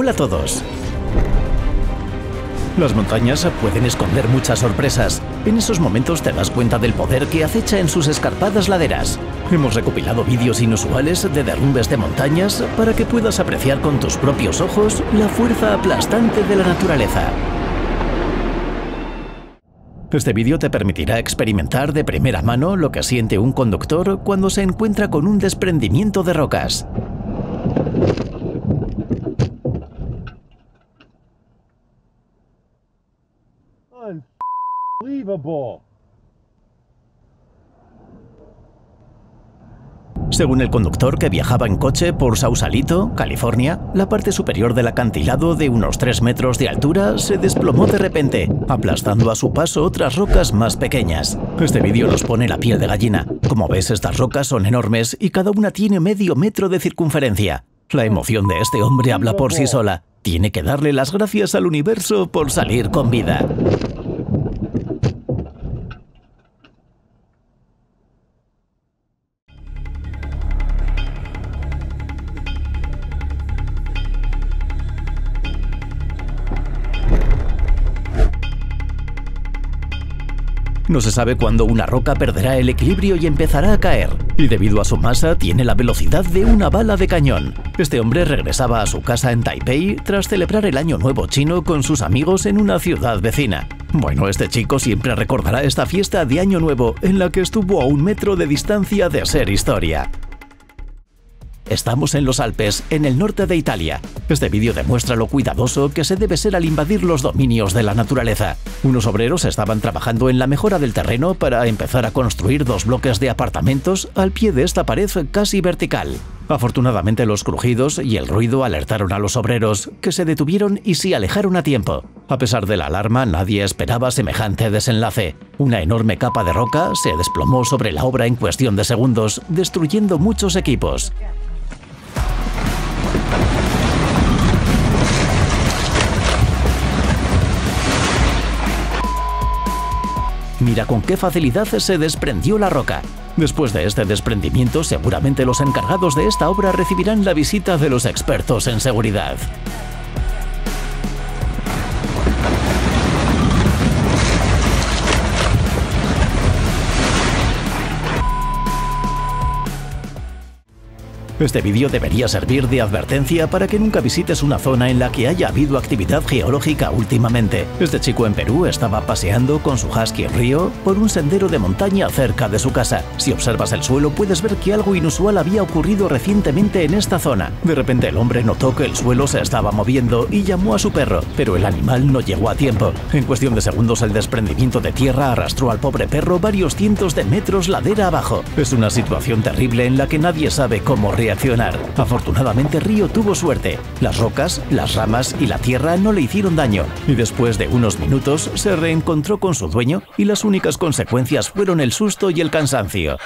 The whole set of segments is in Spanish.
Hola a todos. Las montañas pueden esconder muchas sorpresas. En esos momentos te das cuenta del poder que acecha en sus escarpadas laderas. Hemos recopilado vídeos inusuales de derrumbes de montañas para que puedas apreciar con tus propios ojos la fuerza aplastante de la naturaleza. Este vídeo te permitirá experimentar de primera mano lo que siente un conductor cuando se encuentra con un desprendimiento de rocas. Unbelievable. Según el conductor que viajaba en coche por Sausalito, California, la parte superior del acantilado de unos 3 metros de altura se desplomó de repente, aplastando a su paso otras rocas más pequeñas. Este vídeo nos pone la piel de gallina. Como ves, estas rocas son enormes y cada una tiene medio metro de circunferencia. La emoción de este hombre habla por sí sola. Tiene que darle las gracias al universo por salir con vida. No se sabe cuándo una roca perderá el equilibrio y empezará a caer, y debido a su masa tiene la velocidad de una bala de cañón. Este hombre regresaba a su casa en Taipei tras celebrar el Año Nuevo chino con sus amigos en una ciudad vecina. Bueno, este chico siempre recordará esta fiesta de Año Nuevo en la que estuvo a un metro de distancia de ser historia. Estamos en los Alpes, en el norte de Italia. Este vídeo demuestra lo cuidadoso que se debe ser al invadir los dominios de la naturaleza. Unos obreros estaban trabajando en la mejora del terreno para empezar a construir dos bloques de apartamentos al pie de esta pared casi vertical. Afortunadamente los crujidos y el ruido alertaron a los obreros, que se detuvieron y se alejaron a tiempo. A pesar de la alarma, nadie esperaba semejante desenlace. Una enorme capa de roca se desplomó sobre la obra en cuestión de segundos, destruyendo muchos equipos. Mira con qué facilidad se desprendió la roca. Después de este desprendimiento, seguramente los encargados de esta obra recibirán la visita de los expertos en seguridad. Este vídeo debería servir de advertencia para que nunca visites una zona en la que haya habido actividad geológica últimamente. Este chico en Perú estaba paseando con su husky en río por un sendero de montaña cerca de su casa. Si observas el suelo puedes ver que algo inusual había ocurrido recientemente en esta zona. De repente el hombre notó que el suelo se estaba moviendo y llamó a su perro, pero el animal no llegó a tiempo. En cuestión de segundos el desprendimiento de tierra arrastró al pobre perro varios cientos de metros ladera abajo. Es una situación terrible en la que nadie sabe cómo reaccionar Afortunadamente Río tuvo suerte. Las rocas, las ramas y la tierra no le hicieron daño, y después de unos minutos se reencontró con su dueño y las únicas consecuencias fueron el susto y el cansancio.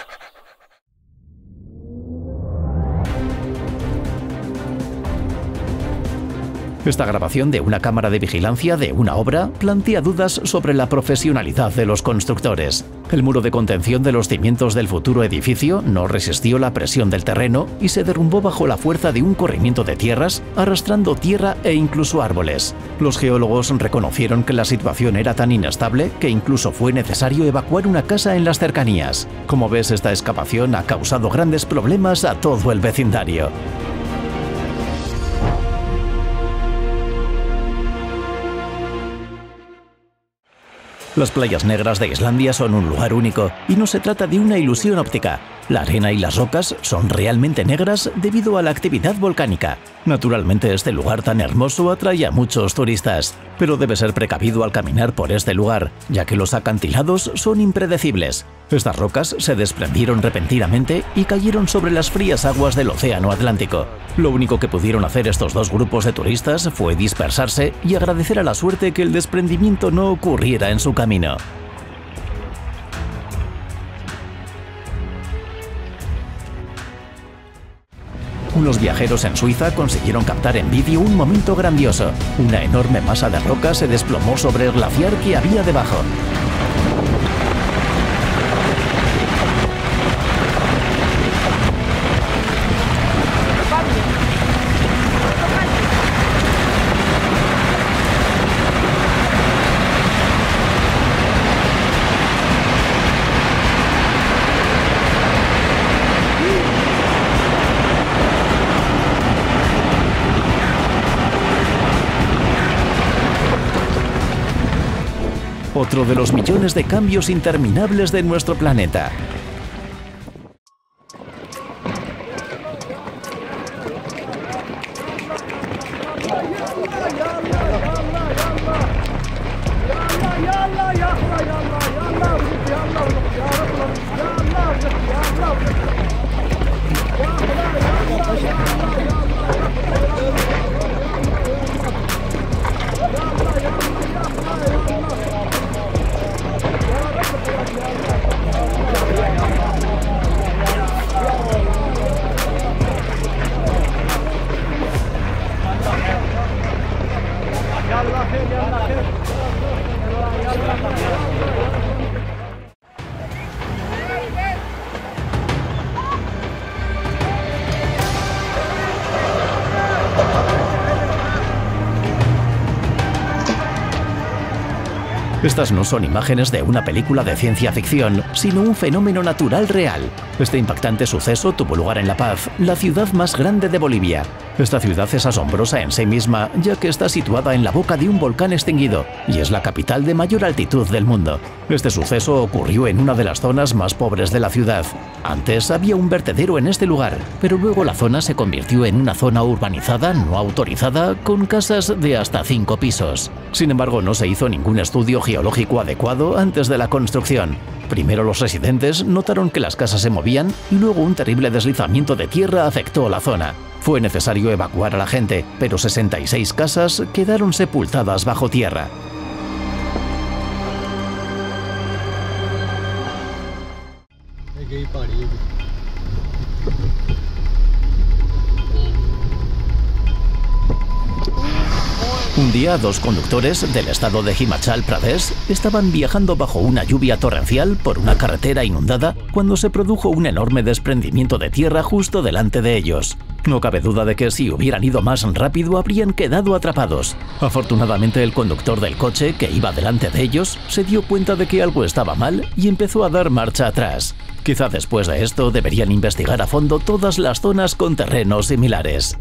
Esta grabación de una cámara de vigilancia de una obra plantea dudas sobre la profesionalidad de los constructores. El muro de contención de los cimientos del futuro edificio no resistió la presión del terreno y se derrumbó bajo la fuerza de un corrimiento de tierras, arrastrando tierra e incluso árboles. Los geólogos reconocieron que la situación era tan inestable que incluso fue necesario evacuar una casa en las cercanías. Como ves, esta excavación ha causado grandes problemas a todo el vecindario. Las playas negras de Islandia son un lugar único y no se trata de una ilusión óptica. La arena y las rocas son realmente negras debido a la actividad volcánica. Naturalmente este lugar tan hermoso atrae a muchos turistas, pero debe ser precavido al caminar por este lugar, ya que los acantilados son impredecibles. Estas rocas se desprendieron repentinamente y cayeron sobre las frías aguas del Océano Atlántico. Lo único que pudieron hacer estos dos grupos de turistas fue dispersarse y agradecer a la suerte que el desprendimiento no ocurriera en su camino. Unos viajeros en Suiza consiguieron captar en vídeo un momento grandioso. Una enorme masa de roca se desplomó sobre el glaciar que había debajo. Otro de los millones de cambios interminables de nuestro planeta. Estas no son imágenes de una película de ciencia ficción, sino un fenómeno natural real. Este impactante suceso tuvo lugar en La Paz, la ciudad más grande de Bolivia. Esta ciudad es asombrosa en sí misma, ya que está situada en la boca de un volcán extinguido y es la capital de mayor altitud del mundo. Este suceso ocurrió en una de las zonas más pobres de la ciudad. Antes había un vertedero en este lugar, pero luego la zona se convirtió en una zona urbanizada no autorizada con casas de hasta cinco pisos. Sin embargo, no se hizo ningún estudio geológico adecuado antes de la construcción. Primero los residentes notaron que las casas se movían y luego un terrible deslizamiento de tierra afectó la zona. Fue necesario evacuar a la gente, pero 66 casas quedaron sepultadas bajo tierra. Un día, dos conductores del estado de Himachal Pradesh estaban viajando bajo una lluvia torrencial por una carretera inundada cuando se produjo un enorme desprendimiento de tierra justo delante de ellos. No cabe duda de que si hubieran ido más rápido habrían quedado atrapados. Afortunadamente el conductor del coche, que iba delante de ellos, se dio cuenta de que algo estaba mal y empezó a dar marcha atrás. Quizá después de esto deberían investigar a fondo todas las zonas con terrenos similares.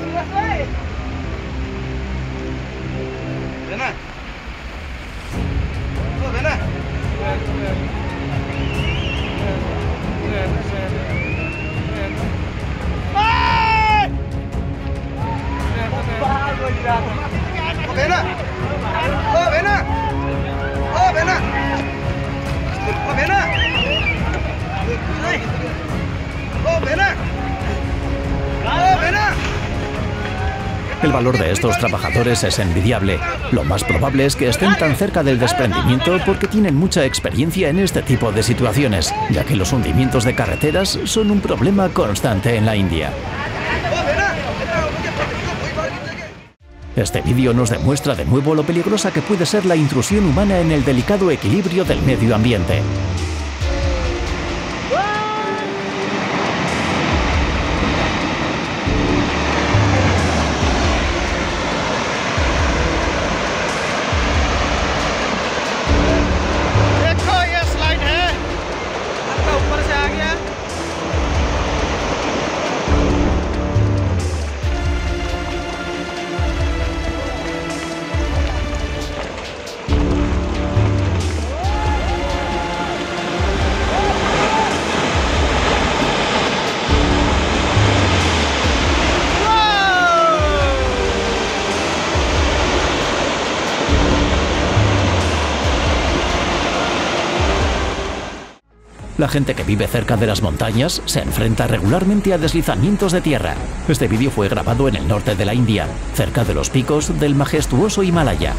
Đến này Rồi đến này Ở bên này Ở bên này Ở bên này Ở bên này Ở bên này Ở bên này El valor de estos trabajadores es envidiable. Lo más probable es que estén tan cerca del desprendimiento porque tienen mucha experiencia en este tipo de situaciones, ya que los hundimientos de carreteras son un problema constante en la India. Este vídeo nos demuestra de nuevo lo peligrosa que puede ser la intrusión humana en el delicado equilibrio del medio ambiente. La gente que vive cerca de las montañas se enfrenta regularmente a deslizamientos de tierra. Este vídeo fue grabado en el norte de la India, cerca de los picos del majestuoso Himalaya.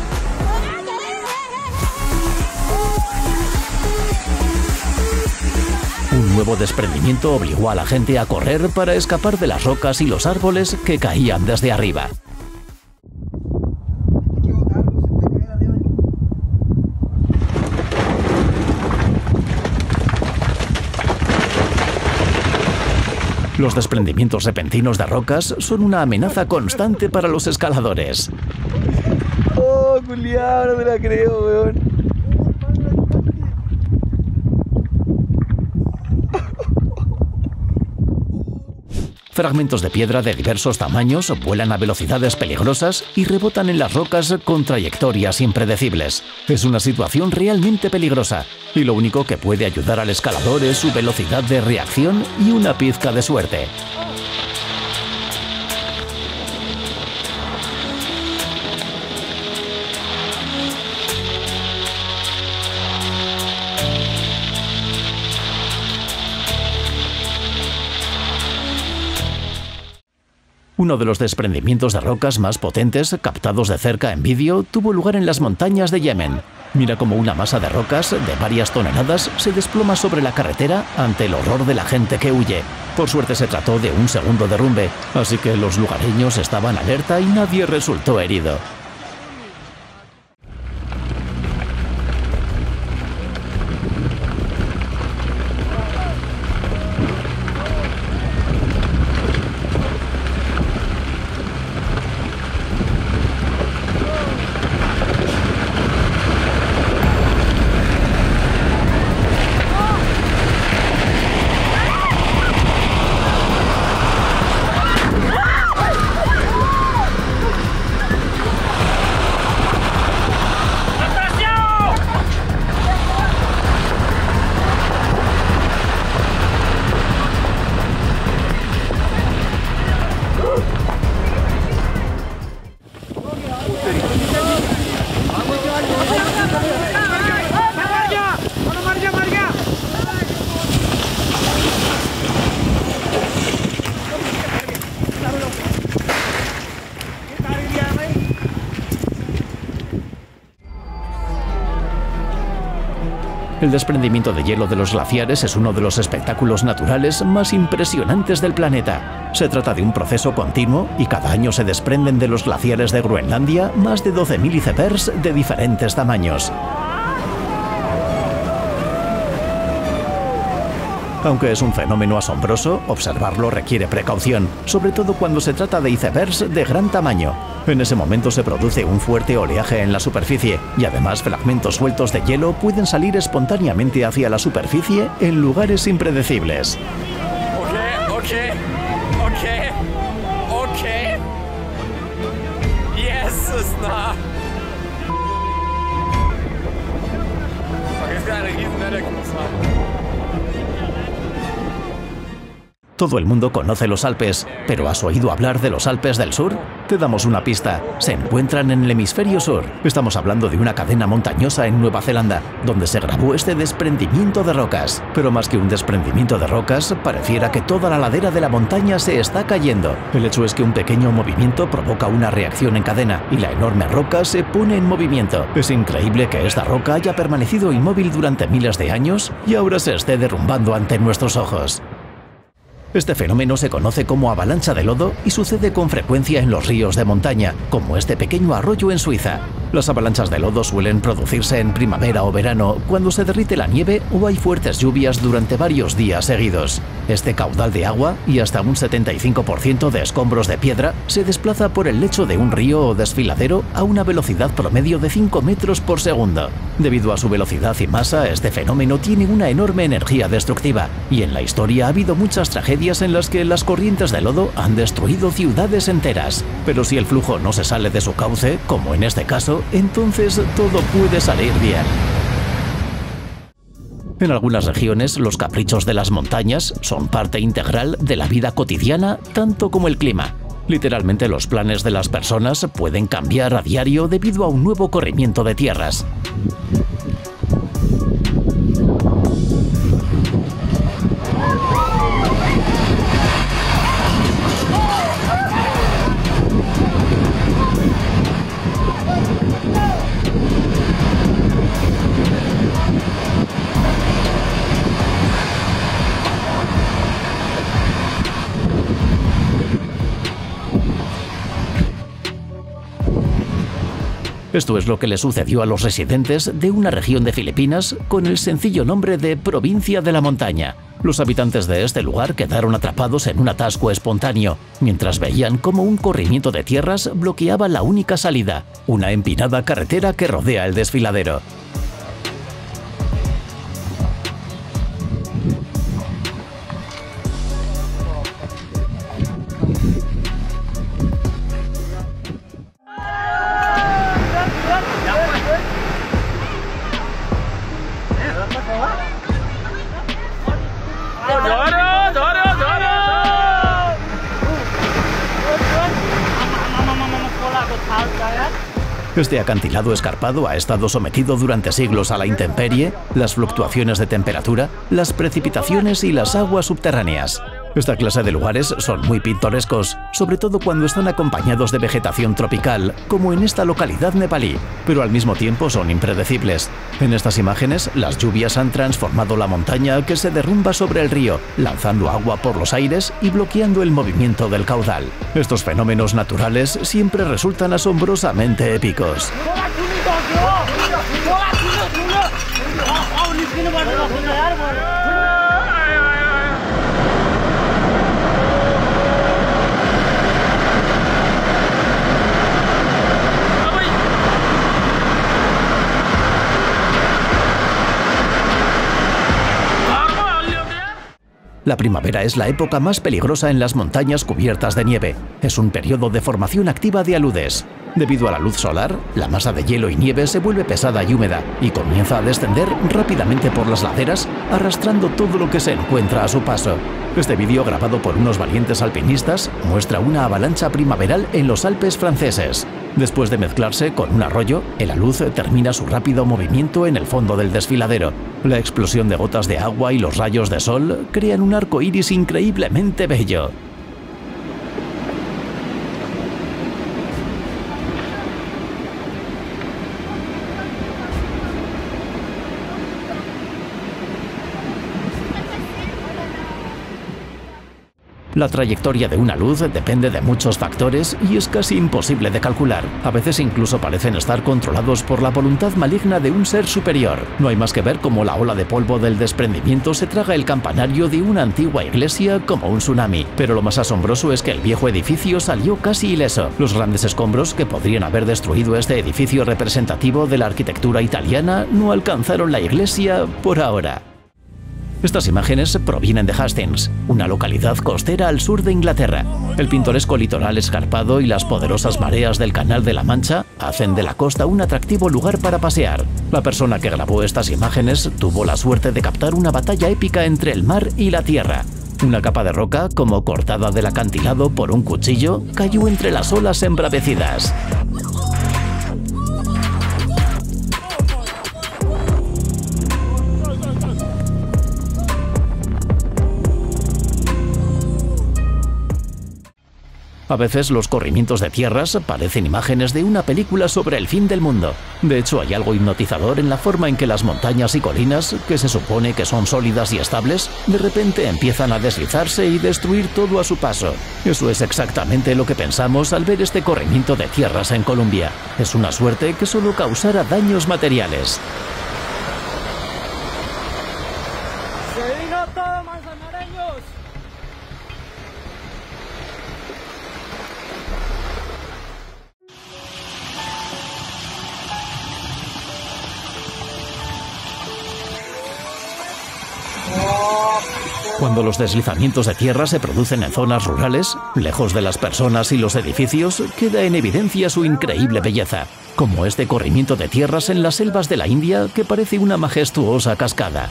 Un nuevo desprendimiento obligó a la gente a correr para escapar de las rocas y los árboles que caían desde arriba. Los desprendimientos repentinos de rocas son una amenaza constante para los escaladores. Oh, culiao, no me la creo, weón. Fragmentos de piedra de diversos tamaños vuelan a velocidades peligrosas y rebotan en las rocas con trayectorias impredecibles. Es una situación realmente peligrosa, y lo único que puede ayudar al escalador es su velocidad de reacción y una pizca de suerte. Uno de los desprendimientos de rocas más potentes captados de cerca en vídeo tuvo lugar en las montañas de Yemen. Mira cómo una masa de rocas de varias toneladas se desploma sobre la carretera ante el horror de la gente que huye. Por suerte se trató de un segundo derrumbe, así que los lugareños estaban alerta y nadie resultó herido. El desprendimiento de hielo de los glaciares es uno de los espectáculos naturales más impresionantes del planeta. Se trata de un proceso continuo y cada año se desprenden de los glaciares de Groenlandia más de 12.000 icebergs de diferentes tamaños. Aunque es un fenómeno asombroso, observarlo requiere precaución, sobre todo cuando se trata de icebergs de gran tamaño. En ese momento se produce un fuerte oleaje en la superficie y además fragmentos sueltos de hielo pueden salir espontáneamente hacia la superficie en lugares impredecibles. Okay, okay, okay. Yes, ist Todo el mundo conoce los Alpes, pero ¿has oído hablar de los Alpes del Sur? Te damos una pista. Se encuentran en el hemisferio sur. Estamos hablando de una cadena montañosa en Nueva Zelanda, donde se grabó este desprendimiento de rocas. Pero más que un desprendimiento de rocas, pareciera que toda la ladera de la montaña se está cayendo. El hecho es que un pequeño movimiento provoca una reacción en cadena y la enorme roca se pone en movimiento. Es increíble que esta roca haya permanecido inmóvil durante miles de años y ahora se esté derrumbando ante nuestros ojos. Este fenómeno se conoce como avalancha de lodo y sucede con frecuencia en los ríos de montaña, como este pequeño arroyo en Suiza. Las avalanchas de lodo suelen producirse en primavera o verano, cuando se derrite la nieve o hay fuertes lluvias durante varios días seguidos. Este caudal de agua y hasta un 75% de escombros de piedra se desplaza por el lecho de un río o desfiladero a una velocidad promedio de 5 metros por segundo. Debido a su velocidad y masa, este fenómeno tiene una enorme energía destructiva, y en la historia ha habido muchas tragedias en las que las corrientes de lodo han destruido ciudades enteras. Pero si el flujo no se sale de su cauce, como en este caso, entonces todo puede salir bien. En algunas regiones, los caprichos de las montañas son parte integral de la vida cotidiana, tanto como el clima. Literalmente los planes de las personas pueden cambiar a diario debido a un nuevo corrimiento de tierras. Esto es lo que le sucedió a los residentes de una región de Filipinas con el sencillo nombre de Provincia de la Montaña. Los habitantes de este lugar quedaron atrapados en un atasco espontáneo, mientras veían cómo un corrimiento de tierras bloqueaba la única salida, una empinada carretera que rodea el desfiladero. Este acantilado escarpado ha estado sometido durante siglos a la intemperie, las fluctuaciones de temperatura, las precipitaciones y las aguas subterráneas. Esta clase de lugares son muy pintorescos, sobre todo cuando están acompañados de vegetación tropical, como en esta localidad nepalí, pero al mismo tiempo son impredecibles. En estas imágenes, las lluvias han transformado la montaña que se derrumba sobre el río, lanzando agua por los aires y bloqueando el movimiento del caudal. Estos fenómenos naturales siempre resultan asombrosamente épicos. La primavera es la época más peligrosa en las montañas cubiertas de nieve. Es un periodo de formación activa de aludes. Debido a la luz solar, la masa de hielo y nieve se vuelve pesada y húmeda y comienza a descender rápidamente por las laderas, arrastrando todo lo que se encuentra a su paso. Este vídeo, grabado por unos valientes alpinistas, muestra una avalancha primaveral en los Alpes franceses. Después de mezclarse con un arroyo, el aluz termina su rápido movimiento en el fondo del desfiladero. La explosión de gotas de agua y los rayos de sol crean un arco iris increíblemente bello. La trayectoria de una luz depende de muchos factores y es casi imposible de calcular. A veces incluso parecen estar controlados por la voluntad maligna de un ser superior. No hay más que ver cómo la ola de polvo del desprendimiento se traga el campanario de una antigua iglesia como un tsunami. Pero lo más asombroso es que el viejo edificio salió casi ileso. Los grandes escombros que podrían haber destruido este edificio representativo de la arquitectura italiana no alcanzaron la iglesia por ahora. Estas imágenes provienen de Hastings, una localidad costera al sur de Inglaterra. El pintoresco litoral escarpado y las poderosas mareas del Canal de la Mancha hacen de la costa un atractivo lugar para pasear. La persona que grabó estas imágenes tuvo la suerte de captar una batalla épica entre el mar y la tierra. Una capa de roca, como cortada del acantilado por un cuchillo, cayó entre las olas embravecidas. A veces los corrimientos de tierras parecen imágenes de una película sobre el fin del mundo. De hecho, hay algo hipnotizador en la forma en que las montañas y colinas, que se supone que son sólidas y estables, de repente empiezan a deslizarse y destruir todo a su paso. Eso es exactamente lo que pensamos al ver este corrimiento de tierras en Colombia. Es una suerte que solo causara daños materiales. Cuando los deslizamientos de tierra se producen en zonas rurales, lejos de las personas y los edificios, queda en evidencia su increíble belleza, como este corrimiento de tierras en las selvas de la India que parece una majestuosa cascada.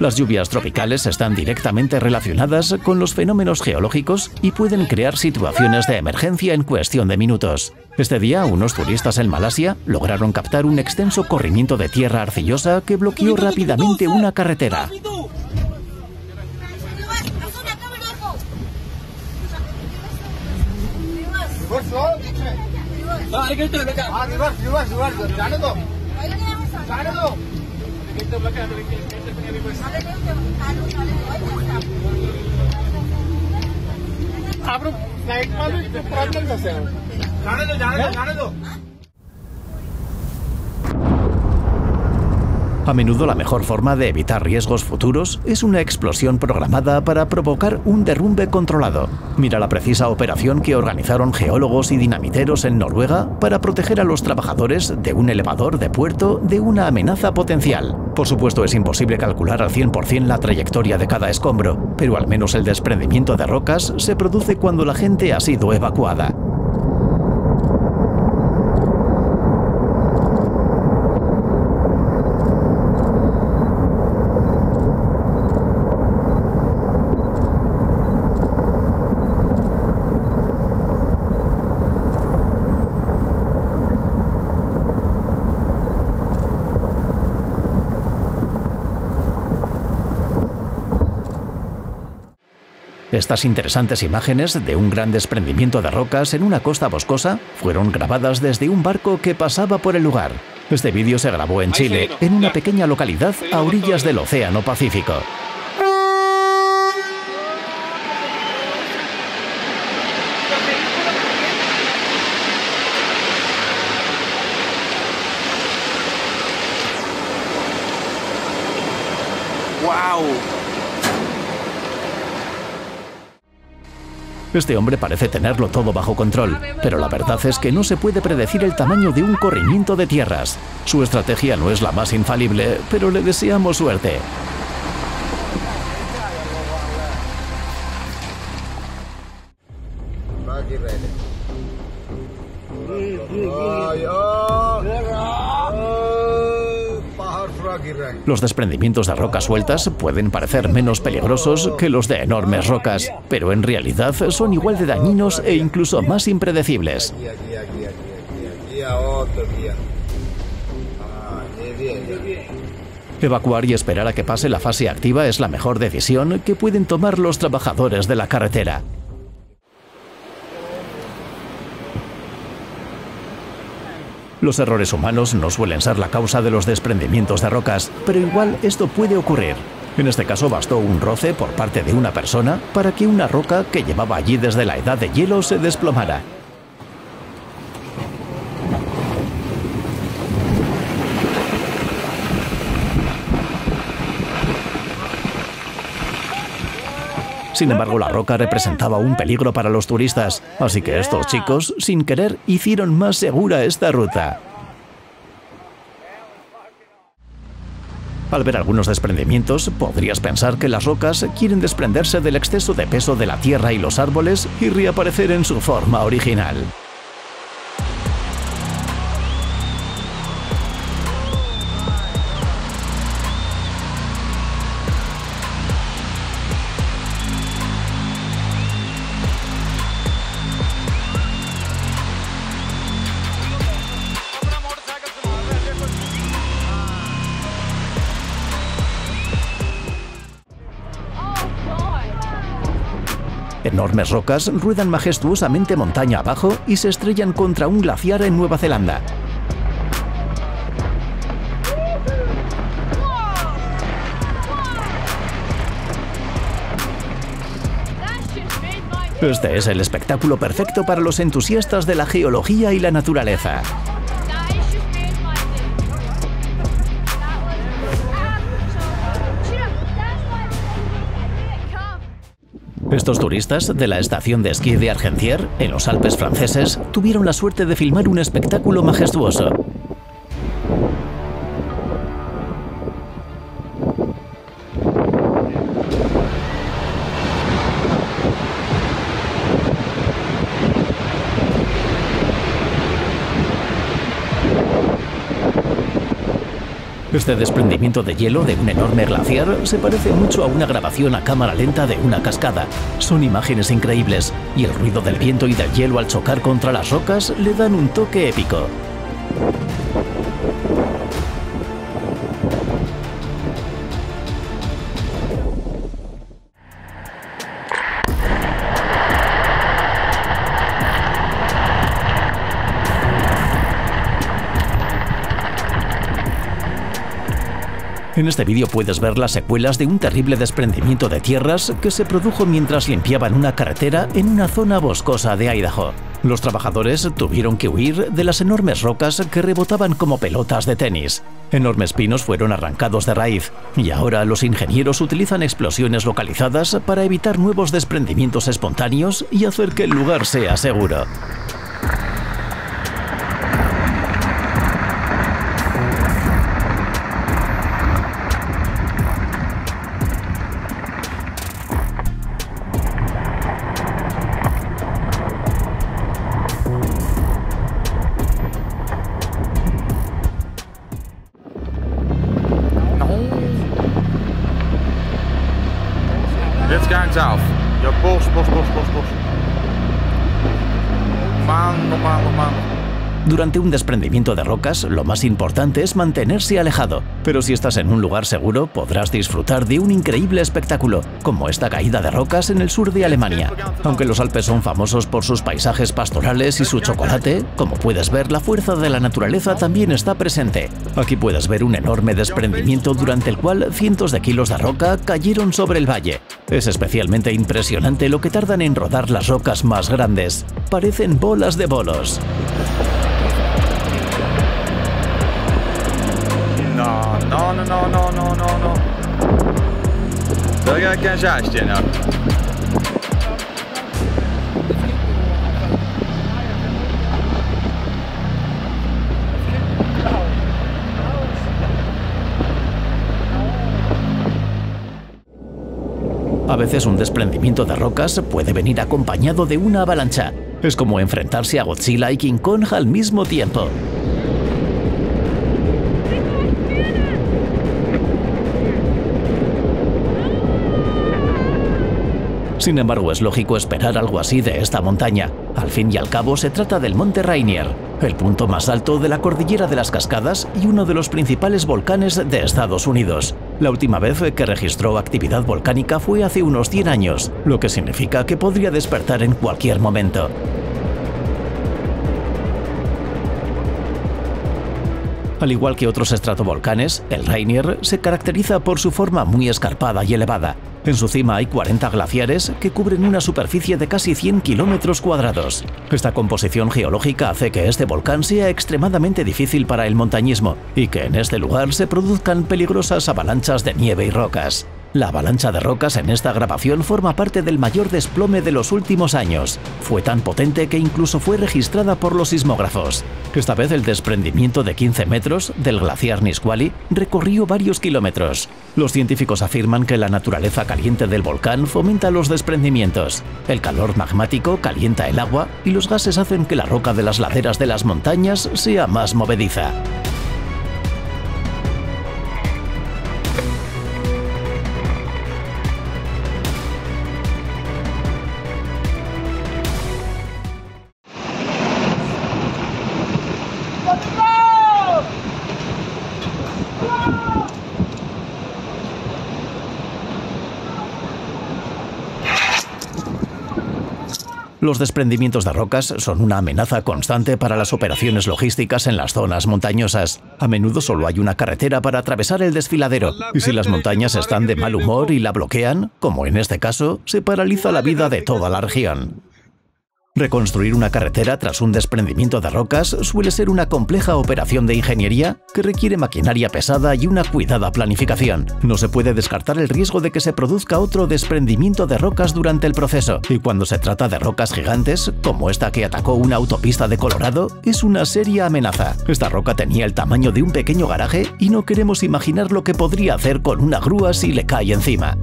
Las lluvias tropicales están directamente relacionadas con los fenómenos geológicos y pueden crear situaciones de emergencia en cuestión de minutos. Este día, unos turistas en Malasia lograron captar un extenso corrimiento de tierra arcillosa que bloqueó rápidamente una carretera. આપણું ફ્લાઇટમાં પ્રોબ્લેમ થશે જાણે દો જાણે દો જાણે દો A menudo la mejor forma de evitar riesgos futuros es una explosión programada para provocar un derrumbe controlado. Mira la precisa operación que organizaron geólogos y dinamiteros en Noruega para proteger a los trabajadores de un elevador de puerto de una amenaza potencial. Por supuesto es imposible calcular al 100% la trayectoria de cada escombro, pero al menos el desprendimiento de rocas se produce cuando la gente ha sido evacuada. Estas interesantes imágenes de un gran desprendimiento de rocas en una costa boscosa fueron grabadas desde un barco que pasaba por el lugar. Este vídeo se grabó en Chile, en una pequeña localidad a orillas del Océano Pacífico. Este hombre parece tenerlo todo bajo control, pero la verdad es que no se puede predecir el tamaño de un corrimiento de tierras. Su estrategia no es la más infalible, pero le deseamos suerte. Los desprendimientos de rocas sueltas pueden parecer menos peligrosos que los de enormes rocas, pero en realidad son igual de dañinos e incluso más impredecibles. Evacuar y esperar a que pase la fase activa es la mejor decisión que pueden tomar los trabajadores de la carretera. Los errores humanos no suelen ser la causa de los desprendimientos de rocas, pero igual esto puede ocurrir. En este caso bastó un roce por parte de una persona para que una roca que llevaba allí desde la edad de hielo se desplomara. Sin embargo, la roca representaba un peligro para los turistas, así que estos chicos, sin querer, hicieron más segura esta ruta. Al ver algunos desprendimientos, podrías pensar que las rocas quieren desprenderse del exceso de peso de la tierra y los árboles y reaparecer en su forma original. Enormes rocas ruedan majestuosamente montaña abajo y se estrellan contra un glaciar en Nueva Zelanda. Este es el espectáculo perfecto para los entusiastas de la geología y la naturaleza. Estos turistas de la estación de esquí de Argentier, en los Alpes franceses, tuvieron la suerte de filmar un espectáculo majestuoso. Este desprendimiento de hielo de un enorme glaciar se parece mucho a una grabación a cámara lenta de una cascada. Son imágenes increíbles y el ruido del viento y del hielo al chocar contra las rocas le dan un toque épico. En este vídeo puedes ver las secuelas de un terrible desprendimiento de tierras que se produjo mientras limpiaban una carretera en una zona boscosa de Idaho. Los trabajadores tuvieron que huir de las enormes rocas que rebotaban como pelotas de tenis. Enormes pinos fueron arrancados de raíz y ahora los ingenieros utilizan explosiones localizadas para evitar nuevos desprendimientos espontáneos y hacer que el lugar sea seguro. Durante un desprendimiento de rocas, lo más importante es mantenerse alejado, pero si estás en un lugar seguro podrás disfrutar de un increíble espectáculo, como esta caída de rocas en el sur de Alemania. Aunque los Alpes son famosos por sus paisajes pastorales y su chocolate, como puedes ver, la fuerza de la naturaleza también está presente. Aquí puedes ver un enorme desprendimiento durante el cual cientos de kilos de roca cayeron sobre el valle. Es especialmente impresionante lo que tardan en rodar las rocas más grandes. Parecen bolas de bolos. No, no, no, no, no, no, no, nou? A veces un desprendimiento de rocas puede venir acompañado de una avalancha. Es como enfrentarse a Godzilla y King Kong al mismo tiempo. Sin embargo, es lógico esperar algo así de esta montaña. Al fin y al cabo, se trata del Monte Rainier, el punto más alto de la cordillera de las Cascadas y uno de los principales volcanes de Estados Unidos. La última vez que registró actividad volcánica fue hace unos 100 años, lo que significa que podría despertar en cualquier momento. Al igual que otros estratovolcanes, el Rainier se caracteriza por su forma muy escarpada y elevada. En su cima hay 40 glaciares que cubren una superficie de casi 100 kilómetros cuadrados. Esta composición geológica hace que este volcán sea extremadamente difícil para el montañismo y que en este lugar se produzcan peligrosas avalanchas de nieve y rocas. La avalancha de rocas en esta grabación forma parte del mayor desplome de los últimos años. Fue tan potente que incluso fue registrada por los sismógrafos. Esta vez el desprendimiento de 15 metros del glaciar Nisqually recorrió varios kilómetros. Los científicos afirman que la naturaleza caliente del volcán fomenta los desprendimientos. El calor magmático calienta el agua y los gases hacen que la roca de las laderas de las montañas sea más movediza. Los desprendimientos de rocas son una amenaza constante para las operaciones logísticas en las zonas montañosas. A menudo solo hay una carretera para atravesar el desfiladero, y si las montañas están de mal humor y la bloquean, como en este caso, se paraliza la vida de toda la región. Reconstruir una carretera tras un desprendimiento de rocas suele ser una compleja operación de ingeniería que requiere maquinaria pesada y una cuidada planificación. No se puede descartar el riesgo de que se produzca otro desprendimiento de rocas durante el proceso, y cuando se trata de rocas gigantes, como esta que atacó una autopista de Colorado, es una seria amenaza. Esta roca tenía el tamaño de un pequeño garaje y no queremos imaginar lo que podría hacer con una grúa si le cae encima.